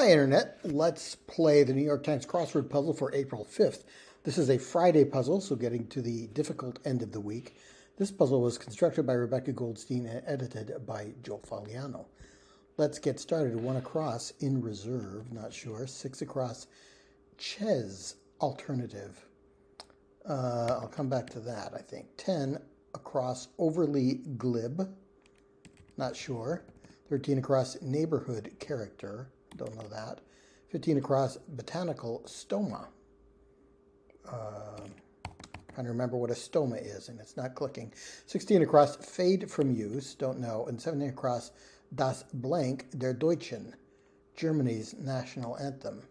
Hi, Internet. Let's play the New York Times crossword puzzle for April 5th. This is a Friday puzzle, so getting to the difficult end of the week. This puzzle was constructed by Rebecca Goldstein and edited by Joel Fagliano. Let's get started. One across in reserve, not sure. Six across, Chaise alternative. Uh, I'll come back to that, I think. Ten across, overly glib, not sure. 13 across, neighborhood character. Don't know that. 15 across, botanical stoma. Uh, trying to remember what a stoma is, and it's not clicking. 16 across, fade from use. Don't know. And 17 across, das blank der Deutschen, Germany's national anthem.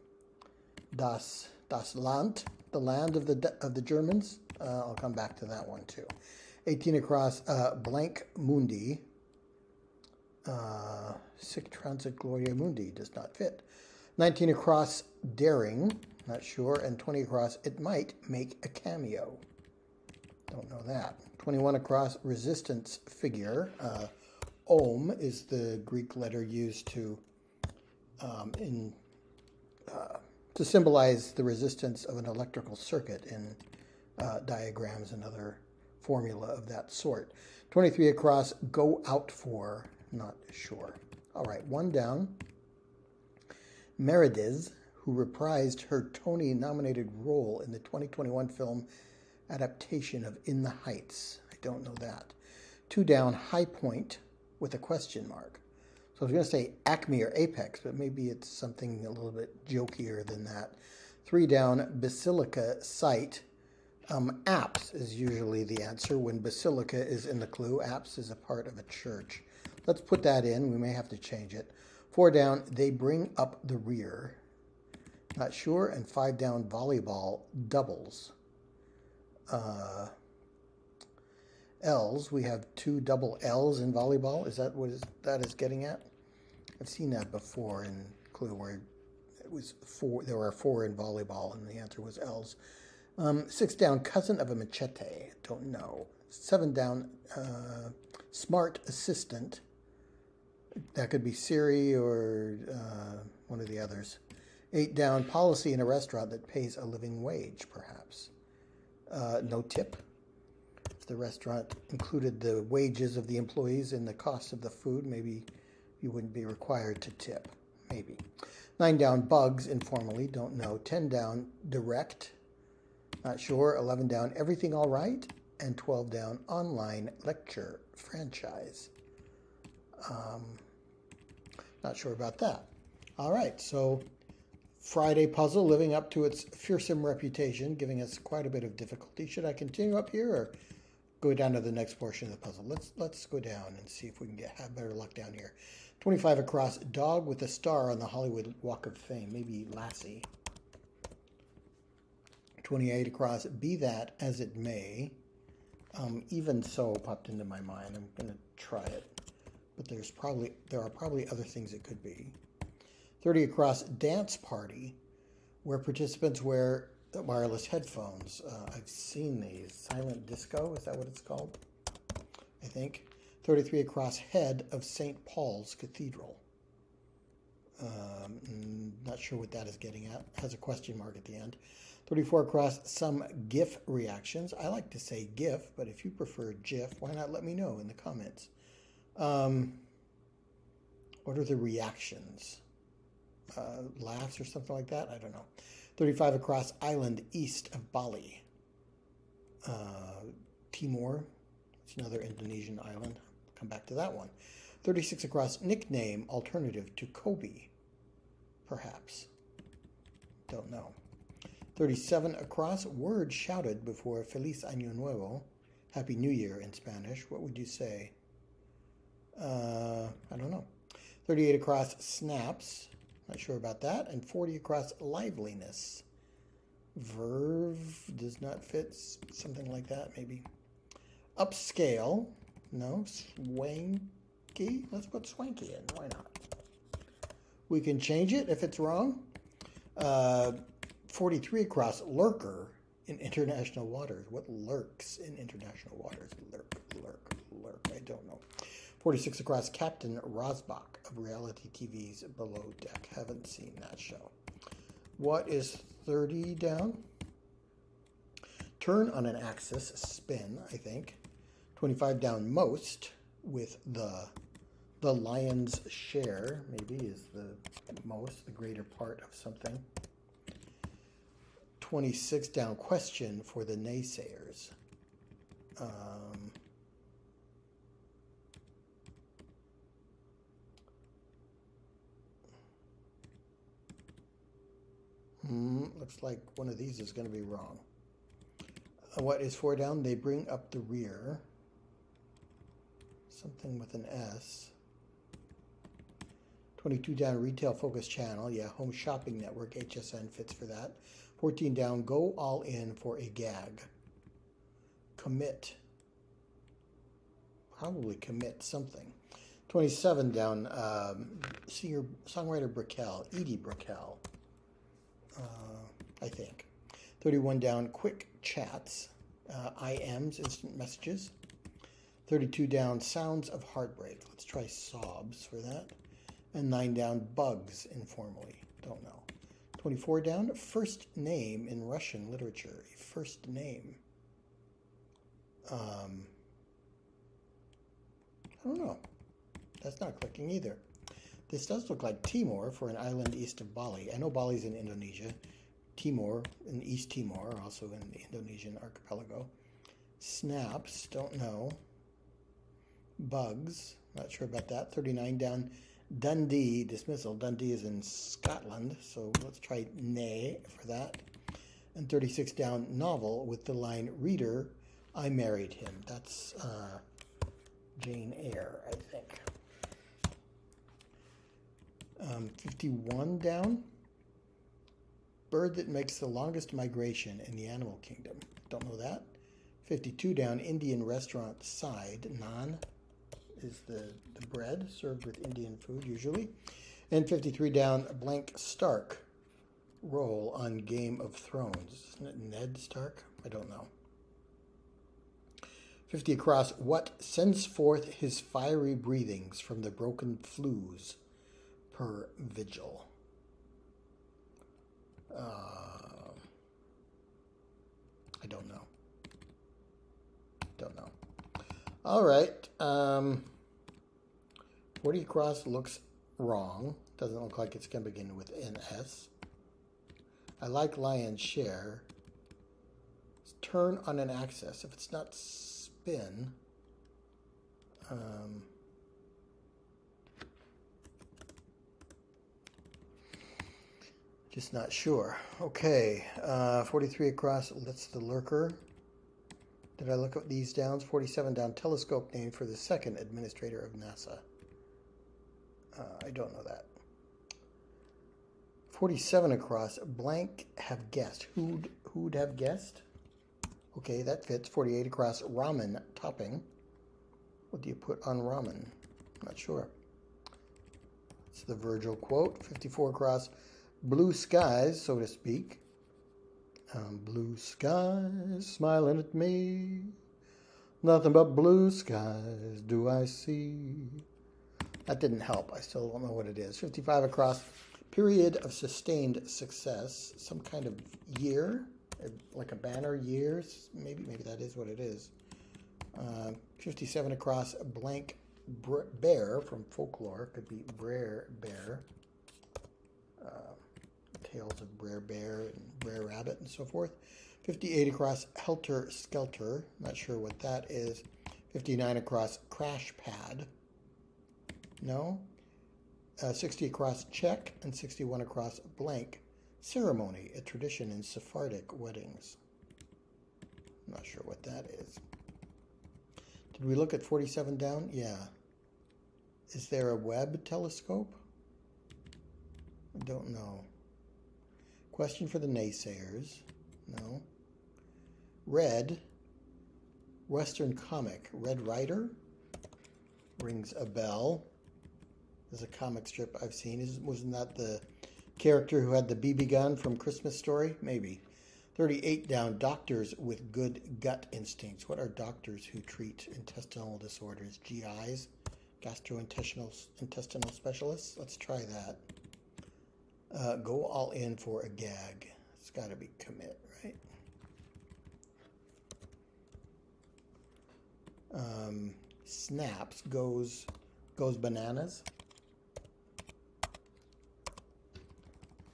Das, das Land, the land of the, of the Germans. Uh, I'll come back to that one too. 18 across, uh, blank mundi, uh, Sic Transit Gloria Mundi does not fit. 19 across, Daring, not sure. And 20 across, it might make a cameo. Don't know that. 21 across, resistance figure. Uh, ohm is the Greek letter used to um, in uh, to symbolize the resistance of an electrical circuit in uh, diagrams and other formula of that sort. 23 across, go out for not sure. All right, one down. Meredith, who reprised her Tony nominated role in the 2021 film adaptation of In the Heights. I don't know that. Two down, High Point with a question mark. So I was going to say Acme or Apex, but maybe it's something a little bit jokier than that. Three down, Basilica Site. Um, apse is usually the answer when basilica is in the clue. Apse is a part of a church. Let's put that in. We may have to change it. Four down, they bring up the rear. Not sure. And five down, volleyball doubles. Uh, L's, we have two double L's in volleyball. Is that what is, that is getting at? I've seen that before in Clue where it was four, there were four in volleyball and the answer was L's. Um, six down, cousin of a machete. Don't know. Seven down, uh, smart assistant. That could be Siri or uh, one of the others. Eight down, policy in a restaurant that pays a living wage, perhaps. Uh, no tip. If the restaurant included the wages of the employees and the cost of the food, maybe you wouldn't be required to tip. Maybe. Nine down, bugs, informally, don't know. Ten down, direct, not sure. Eleven down, everything all right. And 12 down, online lecture franchise. Um, not sure about that. All right, so Friday puzzle living up to its fearsome reputation, giving us quite a bit of difficulty. Should I continue up here or go down to the next portion of the puzzle? Let's let's go down and see if we can get have better luck down here. 25 across, dog with a star on the Hollywood Walk of Fame, maybe Lassie. 28 across, be that as it may. Um, even so popped into my mind. I'm going to try it but there's probably there are probably other things it could be. 30 across dance party, where participants wear wireless headphones. Uh, I've seen these. Silent disco, is that what it's called? I think. 33 across head of St. Paul's Cathedral. Um, not sure what that is getting at. Has a question mark at the end. 34 across some GIF reactions. I like to say GIF, but if you prefer GIF, why not let me know in the comments? Um, what are the reactions? Uh, laughs or something like that? I don't know. 35 across island east of Bali. Uh, Timor, it's another Indonesian island. Come back to that one. 36 across nickname alternative to Kobe, perhaps. Don't know. 37 across word shouted before Feliz Año Nuevo, Happy New Year in Spanish. What would you say? Uh, I don't know. 38 across snaps, not sure about that. And 40 across liveliness. Verve does not fit, something like that, maybe. Upscale, no. Swanky, let's put swanky in, why not? We can change it if it's wrong. Uh, 43 across lurker in international waters. What lurks in international waters? Lurk, lurk, lurk. I don't know. 46 across Captain Rosbach of reality TV's Below Deck. Haven't seen that show. What is 30 down? Turn on an axis, spin, I think. 25 down most with the the lion's share, maybe is the most, the greater part of something. 26 down question for the naysayers. Um, hmm, looks like one of these is going to be wrong. Uh, what is four down? They bring up the rear. Something with an S. 22 down, retail focus channel. Yeah, home shopping network, HSN fits for that. 14 down, go all in for a gag. Commit. Probably commit something. 27 down, um, singer, songwriter Brickell, Edie Brickell, I think. 31 down, quick chats, uh, IMs, instant messages. 32 down, sounds of heartbreak. Let's try sobs for that. And 9 down, bugs informally. Don't know. 24 down, first name in Russian literature. First name. Um, I don't know. That's not clicking either. This does look like Timor for an island east of Bali. I know Bali's in Indonesia. Timor in East Timor, also in the Indonesian archipelago. Snaps, don't know. Bugs, not sure about that. 39 down. Dundee dismissal. Dundee is in Scotland, so let's try nay for that. And 36 down novel with the line reader, I married him. That's uh, Jane Eyre, I think. Um, 51 down. Bird that makes the longest migration in the animal kingdom. Don't know that. 52 down. Indian restaurant side. Naan is the, the bread served with Indian food usually. And 53 down, blank Stark role on Game of Thrones. Isn't it Ned Stark? I don't know. 50 across, what sends forth his fiery breathings from the broken flues per vigil? Uh, I don't know. Don't know. All right. Um, 40 across looks wrong. Doesn't look like it's going to begin with NS. I like lion's share. Turn on an axis. If it's not spin, um, just not sure. Okay, uh, 43 across. That's the lurker. Did I look at these downs? 47 down, telescope name for the second administrator of NASA. Uh, I don't know that. 47 across, blank have guessed. Who'd, who'd have guessed? Okay, that fits. 48 across, ramen topping. What do you put on ramen? Not sure. It's the Virgil quote. 54 across, blue skies, so to speak. Um, blue skies smiling at me. Nothing but blue skies do I see. That didn't help. I still don't know what it is. 55 across. Period of sustained success. Some kind of year, like a banner years. Maybe maybe that is what it is. Uh, 57 across. Blank bear from folklore. Could be Brer Bear. Uh, tales of Brer Bear and Brer Rabbit and so forth. 58 across Helter Skelter, not sure what that is. 59 across Crash Pad, no. Uh, 60 across Check and 61 across Blank. Ceremony, a tradition in Sephardic weddings. I'm not sure what that is. Did we look at 47 down? Yeah. Is there a Webb telescope? I don't know. Question for the naysayers. No. Red. Western comic. Red Ryder Rings a bell. There's a comic strip I've seen. Is, wasn't that the character who had the BB gun from Christmas Story? Maybe. 38 down. Doctors with good gut instincts. What are doctors who treat intestinal disorders? GIs? gastrointestinal intestinal specialists? Let's try that. Uh, go all in for a gag. It's got to be commit, right? Um, snaps goes goes bananas.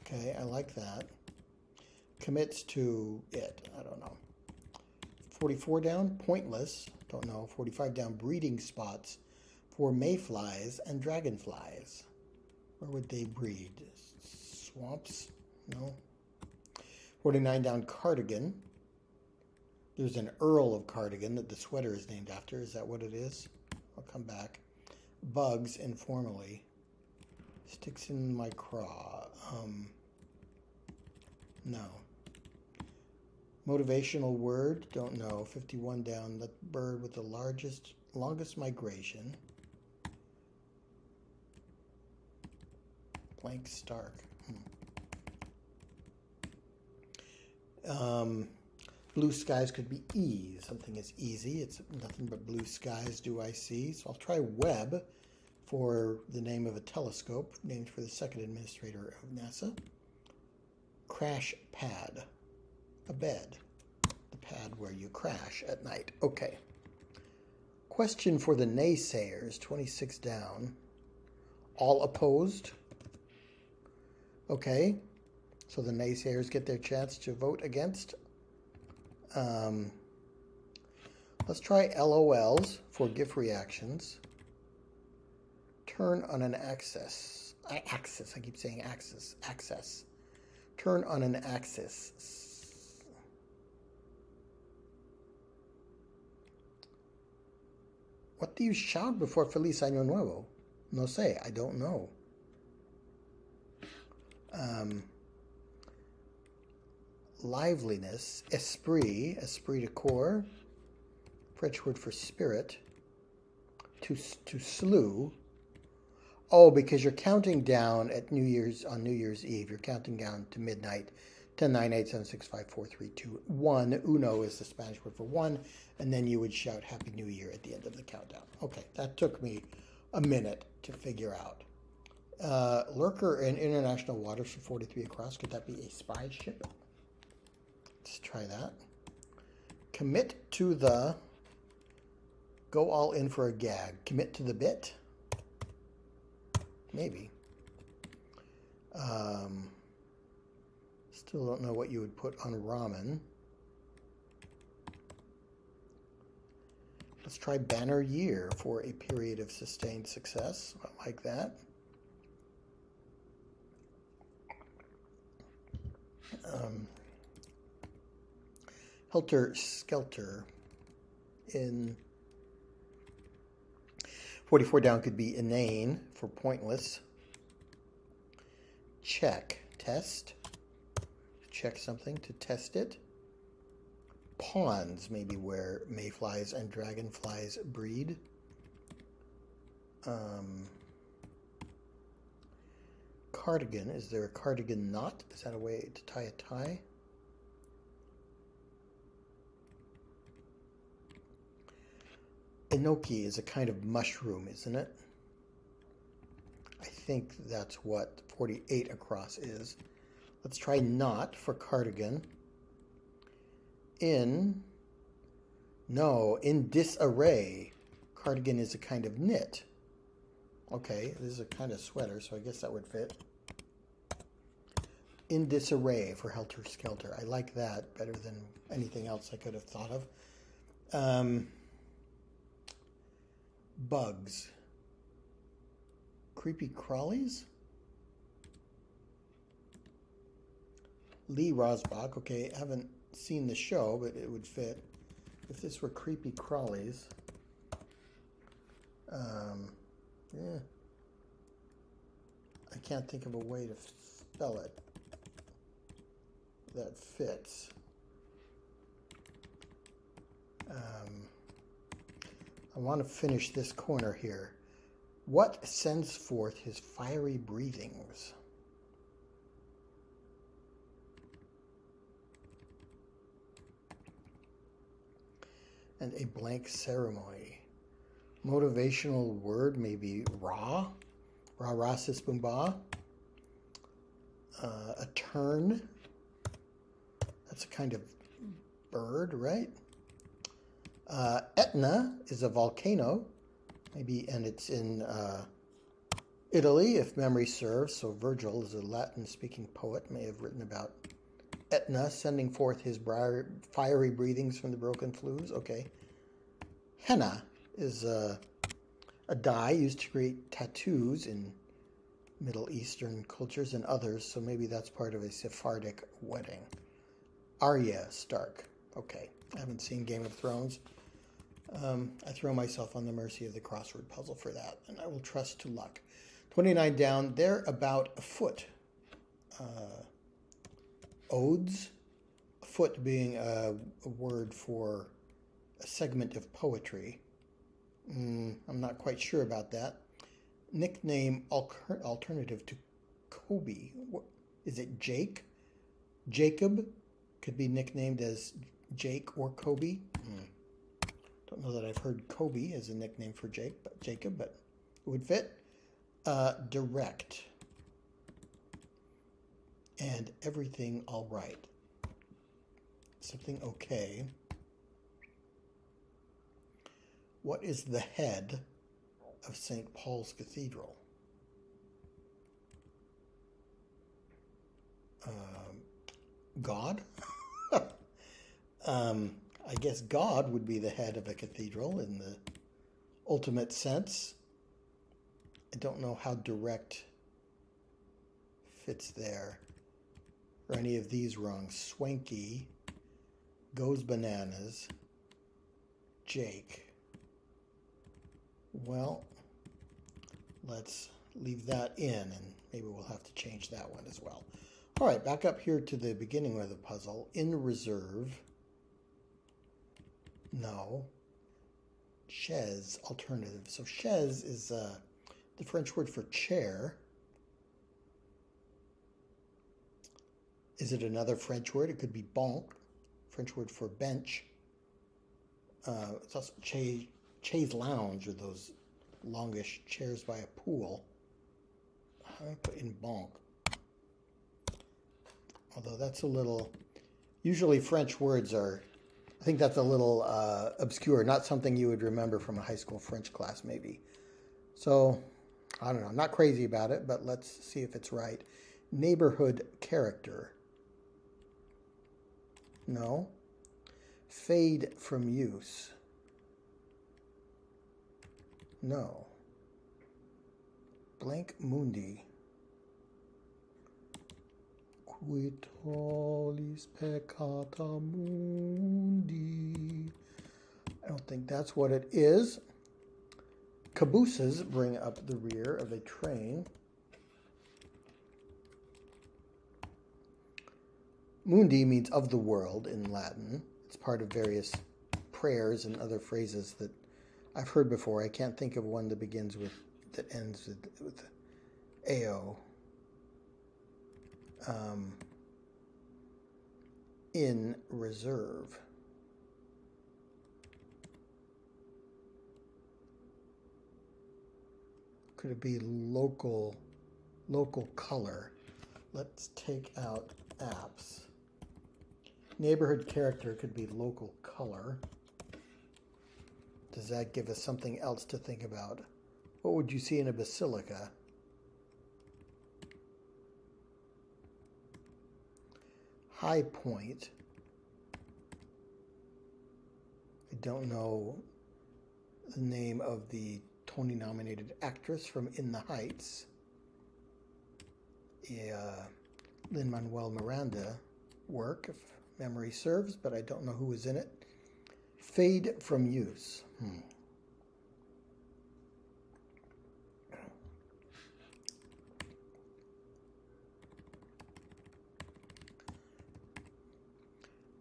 Okay, I like that. Commits to it. I don't know. 44 down, pointless. Don't know. 45 down, breeding spots for mayflies and dragonflies. Where would they breed? Swamps? No. 49 down, cardigan. There's an Earl of Cardigan that the sweater is named after. Is that what it is? I'll come back. Bugs, informally. Sticks in my craw. Um, no. Motivational word, don't know. 51 down, the bird with the largest, longest migration. Blank Stark. Um, blue skies could be ease. Something is easy. It's nothing but blue skies do I see. So I'll try Webb for the name of a telescope named for the second administrator of NASA. Crash pad, a bed, the pad where you crash at night. Okay. Question for the naysayers, 26 down. All opposed? Okay. So the naysayers get their chance to vote against. Um, let's try LOLs for GIF reactions. Turn on an axis. Axis. I keep saying axis. Access. Turn on an axis. What do you shout before Feliz Año Nuevo? No sé. I don't know. Um, liveliness, esprit, esprit de corps, French word for spirit, to, to slew. Oh, because you're counting down at New Year's, on New Year's Eve, you're counting down to midnight. 10, 9, 8, 7, 6, 5, 4, 3, 2, 1. Uno is the Spanish word for one. And then you would shout Happy New Year at the end of the countdown. Okay, that took me a minute to figure out. Uh, lurker in international waters for 43 across. Could that be a spy ship? Let's try that. Commit to the. Go all in for a gag. Commit to the bit. Maybe. Um, still don't know what you would put on ramen. Let's try banner year for a period of sustained success. I like that. Um, Helter Skelter in 44 down could be inane for pointless. Check, test. Check something to test it. Ponds, maybe where mayflies and dragonflies breed. Um, cardigan, is there a cardigan knot? Is that a way to tie a tie? Enoki is a kind of mushroom, isn't it? I think that's what 48 across is. Let's try not for cardigan. In, no, in disarray. Cardigan is a kind of knit. Okay, this is a kind of sweater, so I guess that would fit. In disarray for Helter Skelter. I like that better than anything else I could have thought of. Um, bugs. Creepy crawlies? Lee Rosbach. Okay, I haven't seen the show, but it would fit. If this were creepy crawlies. Um, yeah. I can't think of a way to spell it that fits. Um, I want to finish this corner here. What sends forth his fiery breathings? And a blank ceremony. Motivational word, maybe ra. Ra ra sis boom ba. Uh, a tern. That's a kind of bird, right? Uh, Etna is a volcano, maybe, and it's in uh, Italy, if memory serves. So Virgil is a Latin-speaking poet, may have written about Etna sending forth his fiery breathings from the broken flues. Okay. Henna is a, a dye used to create tattoos in Middle Eastern cultures and others, so maybe that's part of a Sephardic wedding. Arya Stark. Okay, I haven't seen Game of Thrones. Um, I throw myself on the mercy of the crossword puzzle for that, and I will trust to luck. 29 down, they're about a foot. Uh, odes, a foot being a, a, word for a segment of poetry. Mm, I'm not quite sure about that. Nickname alternative to Kobe. What, is it Jake? Jacob could be nicknamed as Jake or Kobe. Don't know that I've heard Kobe as a nickname for Jake, but Jacob, but it would fit. Uh, direct. And everything all right. Something okay. What is the head of St. Paul's Cathedral? Um, God? um, I guess God would be the head of a cathedral in the ultimate sense. I don't know how direct fits there. Or any of these wrong. Swanky, goes bananas, Jake. Well, let's leave that in and maybe we'll have to change that one as well. All right, back up here to the beginning of the puzzle. In reserve. No. Chaise alternative. So chaise is uh, the French word for chair. Is it another French word? It could be banc, French word for bench. Uh, it's also chaise, chaise lounge, or those longish chairs by a pool. I put in banc. Although that's a little. Usually, French words are I think that's a little uh, obscure, not something you would remember from a high school French class, maybe. So, I don't know. I'm not crazy about it, but let's see if it's right. Neighborhood character. No. Fade from use. No. Blank Mundi. Qui tollis peccata mundi. I don't think that's what it is. Cabooses bring up the rear of a train. Mundi means of the world in Latin. It's part of various prayers and other phrases that I've heard before. I can't think of one that begins with that ends with, with AO um, in reserve. Could it be local, local color? Let's take out apse. Neighborhood character could be local color. Does that give us something else to think about? What would you see in a basilica? High Point. I don't know the name of the Tony nominated actress from In the Heights. Uh, Lin Manuel Miranda work, if memory serves, but I don't know who was in it. Fade from use. Hmm.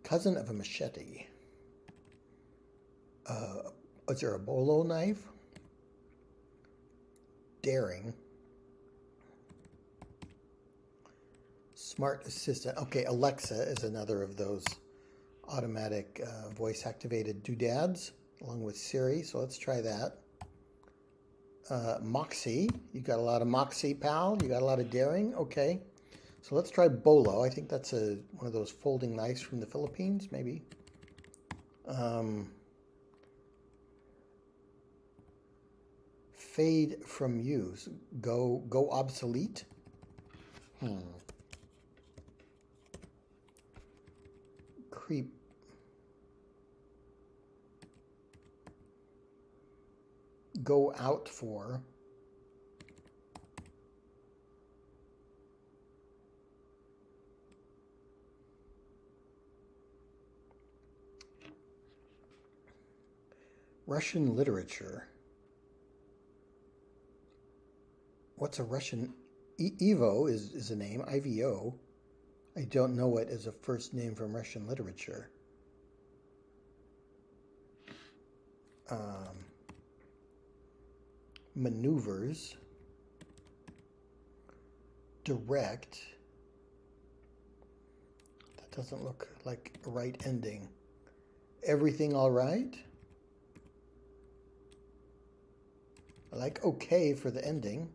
Cousin of a machete. Uh, is there a bolo knife? Daring. Smart assistant. Okay, Alexa is another of those automatic uh, voice activated doodads along with Siri. So let's try that. Uh, moxie. You got a lot of moxie, pal. You got a lot of daring. Okay. So let's try bolo. I think that's a one of those folding knives from the Philippines, maybe. Um, fade from use. Go go obsolete. Hmm. Creep. Go out for. Russian literature. What's a Russian? Ivo is, is a name, IVO. I don't know it as a first name from Russian literature. Um, maneuvers. Direct. That doesn't look like a right ending. Everything all right? I like okay for the ending.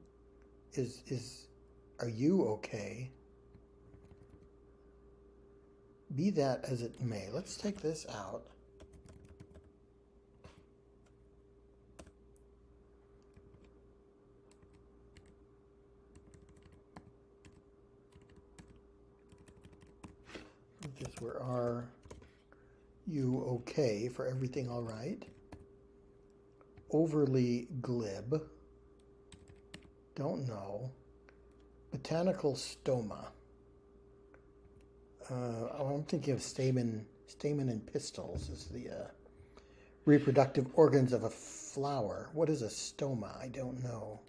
Is is are you okay? Be that as it may. Let's take this out. Just where are you okay for everything all right? Overly glib. Don't know. Botanical stoma. Uh, I'm thinking of stamen, stamen and pistils is the uh, reproductive organs of a flower. What is a stoma? I don't know.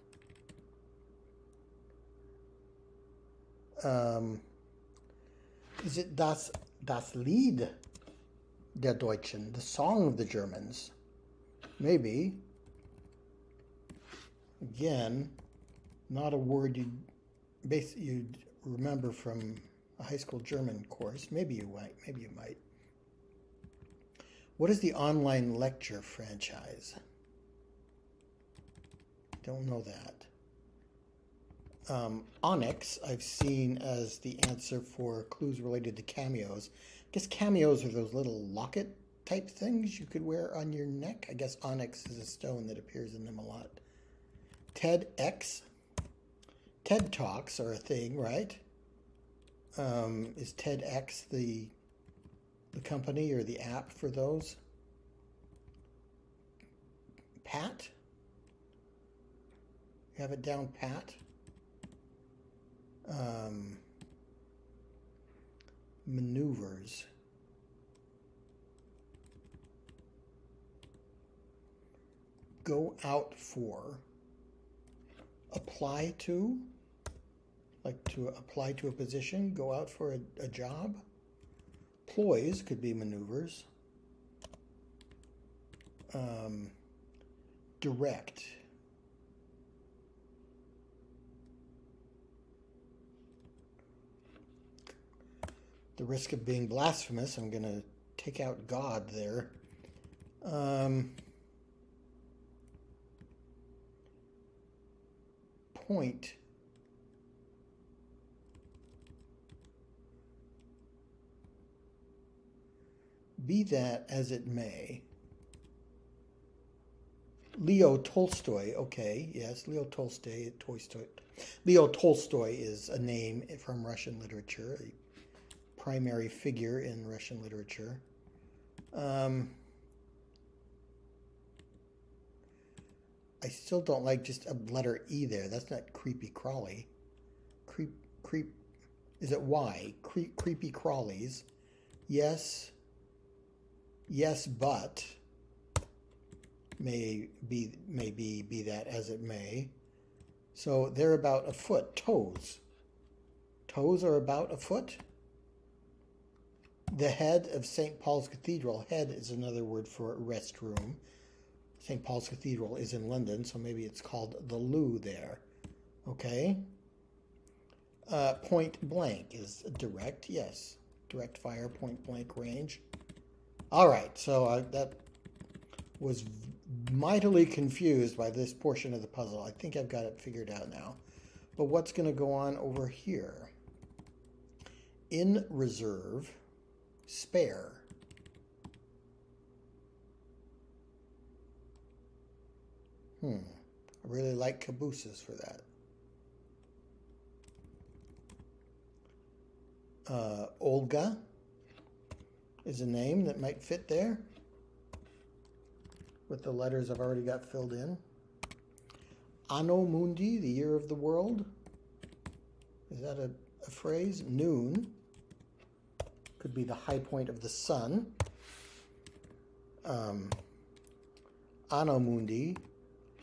Um, is it das das Lied der Deutschen, the song of the Germans? Maybe. Again, not a word you'd, you'd remember from a high school German course. Maybe you might. Maybe you might. What is the online lecture franchise? Don't know that. Um, Onyx, I've seen as the answer for clues related to cameos. I guess cameos are those little locket type things you could wear on your neck. I guess onyx is a stone that appears in them a lot. TEDx. TED Talks are a thing, right? Um, is TEDx the the company or the app for those? Pat? You have it down pat? Um, maneuvers. Go out for apply to, like to apply to a position, go out for a, a job. Ploys could be maneuvers. Um, direct. The risk of being blasphemous, I'm going to take out God there. Um, point be that as it may, Leo Tolstoy, okay, yes, Leo Tolstoy, Tolstoy. Leo Tolstoy is a name from Russian literature, a primary figure in Russian literature. Um, I still don't like just a letter E there. That's not creepy crawly. Creep, creep. Is it Y? Creep, creepy crawlies. Yes. Yes, but may be may be be that as it may. So they're about a foot. Toes. Toes are about a foot. The head of St. Paul's Cathedral. Head is another word for restroom. St. Paul's Cathedral is in London, so maybe it's called the Loo there. Okay? Uh, point blank is direct, yes. Direct fire, point blank range. All right, so uh, that was mightily confused by this portion of the puzzle. I think I've got it figured out now. But what's going to go on over here? In reserve, spare. Hmm. I really like cabooses for that. Uh, Olga is a name that might fit there with the letters I've already got filled in. Anno Mundi, the year of the world. Is that a, a phrase? Noon could be the high point of the sun. Um, Anno Mundi,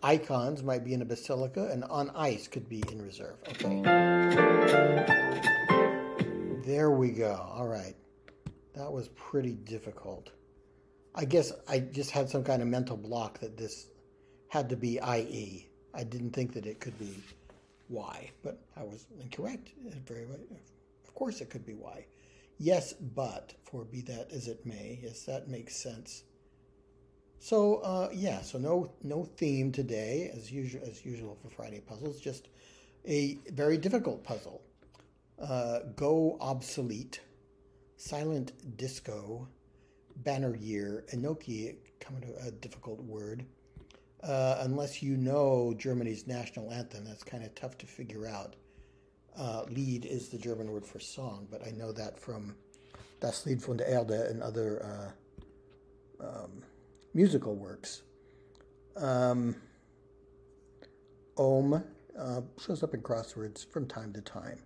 icons might be in a basilica, and on ice could be in reserve. Okay. There we go. All right. That was pretty difficult. I guess I just had some kind of mental block that this had to be IE. I didn't think that it could be Y, but I was incorrect. Very, of course, it could be Y. Yes, but for be that as it may, yes, that makes sense. So uh, yeah, so no no theme today, as usual as usual for Friday puzzles. Just a very difficult puzzle. Uh, go obsolete, silent disco, banner year, Enoki, coming to a difficult word. Uh, unless you know Germany's national anthem, that's kind of tough to figure out. Uh, Lied is the German word for song, but I know that from Das Lied von der Erde and other uh, um, musical works. Um, Ohm uh, shows up in crosswords from time to time,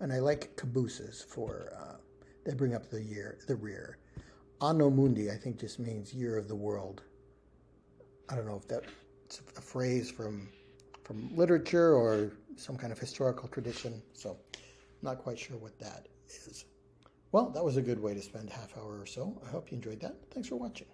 and I like cabooses for uh, they bring up the year, the rear. Anno Mundi, I think, just means year of the world. I don't know if that's a phrase from from literature or some kind of historical tradition. So, not quite sure what that is. Well, that was a good way to spend half hour or so. I hope you enjoyed that. Thanks for watching.